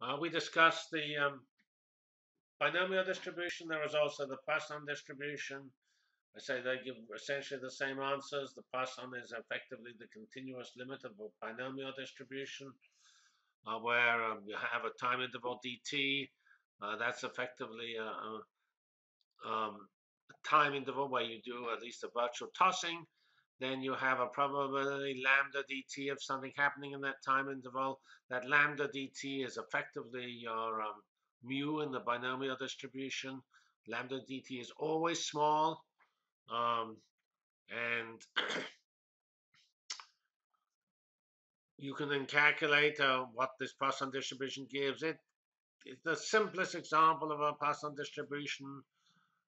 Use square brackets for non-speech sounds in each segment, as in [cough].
Uh, we discussed the um, binomial distribution. There is also the Poisson distribution. I say they give essentially the same answers. The Poisson is effectively the continuous limit of a binomial distribution, uh, where um, you have a time interval dt. Uh, that's effectively a, a, um, a, time interval where you do at least a virtual tossing. Then you have a probability lambda dt of something happening in that time interval. That lambda dt is effectively your um, mu in the binomial distribution. Lambda dt is always small. Um, and [clears throat] you can then calculate uh, what this Poisson distribution gives. It the simplest example of a Poisson distribution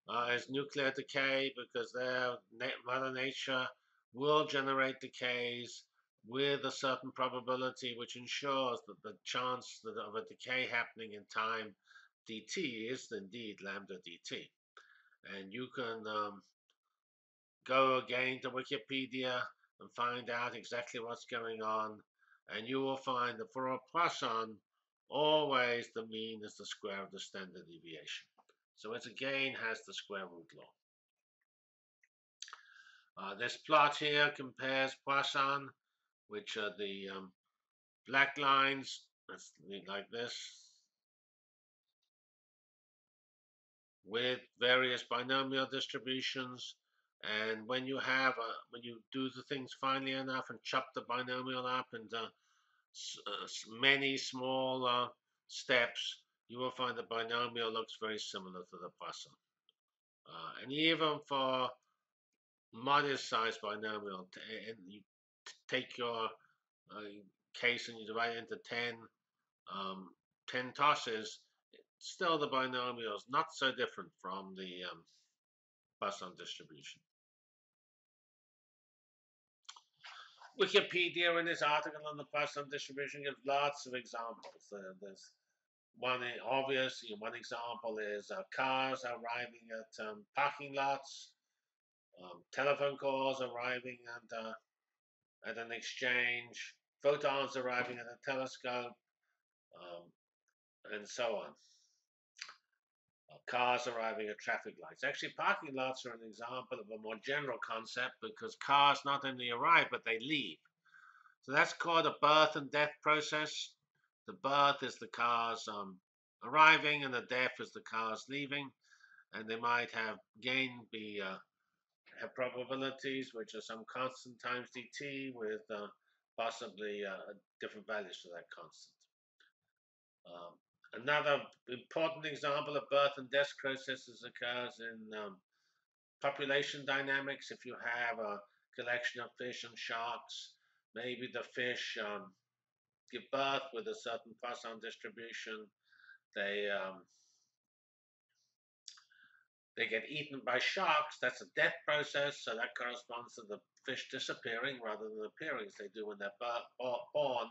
uh, is nuclear decay because there Mother Nature will generate decays with a certain probability which ensures that the chance of a decay happening in time dt is indeed lambda dt. And you can um, go again to Wikipedia and find out exactly what's going on. And you will find that for a Poisson, always the mean is the square of the standard deviation. So it again has the square root law. Uh, this plot here compares Poisson, which are the um, black lines, like this, with various binomial distributions. And when you have, a, when you do the things finely enough and chop the binomial up into uh, many small uh, steps, you will find the binomial looks very similar to the Poisson. Uh, and even for modest size binomial, and you take your uh, case and you divide it into 10, um, 10 tosses, still the binomial is not so different from the um, Poisson distribution. Wikipedia in this article on the Poisson distribution gives lots of examples. Uh, there's one obvious, one example is uh, cars arriving at um, parking lots, um, telephone calls arriving at, uh, at an exchange, photons arriving at a telescope, um, and so on. Uh, cars arriving at traffic lights. Actually, parking lots are an example of a more general concept because cars not only arrive, but they leave. So that's called a birth and death process. The birth is the cars um, arriving, and the death is the cars leaving. And they might have gain be uh, probabilities which are some constant times dt with uh, possibly uh, different values for that constant. Um, Another important example of birth and death processes occurs in um, population dynamics. If you have a collection of fish and sharks, maybe the fish um, give birth with a certain Poisson distribution. They um, they get eaten by sharks. That's a death process, so that corresponds to the fish disappearing rather than appearing as they do when they're born.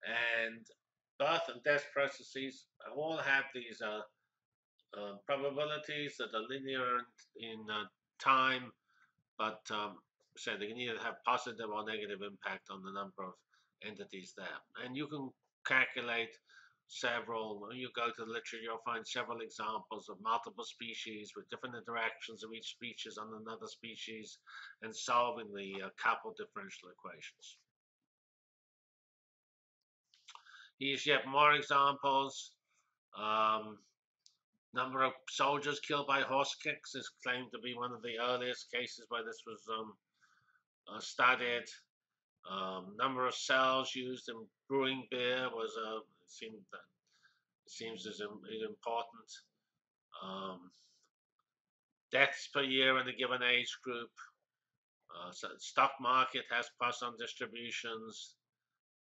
And birth and death processes all have these uh, uh, probabilities that are linear in uh, time, but um, so they can either have positive or negative impact on the number of entities there. And you can calculate several, you go to the literature, you'll find several examples of multiple species with different interactions of each species on another species and solving the uh, coupled differential equations. Here's yet more examples. Um, number of soldiers killed by horse kicks is claimed to be one of the earliest cases where this was um, uh, studied. Um, number of cells used in brewing beer was uh, seemed that seems is, is important. Um, deaths per year in a given age group. Uh, so stock market has Poisson distributions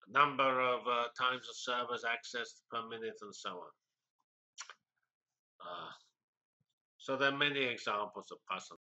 number of uh, times the servers accessed per minute and so on. Uh, so there are many examples of Poisson.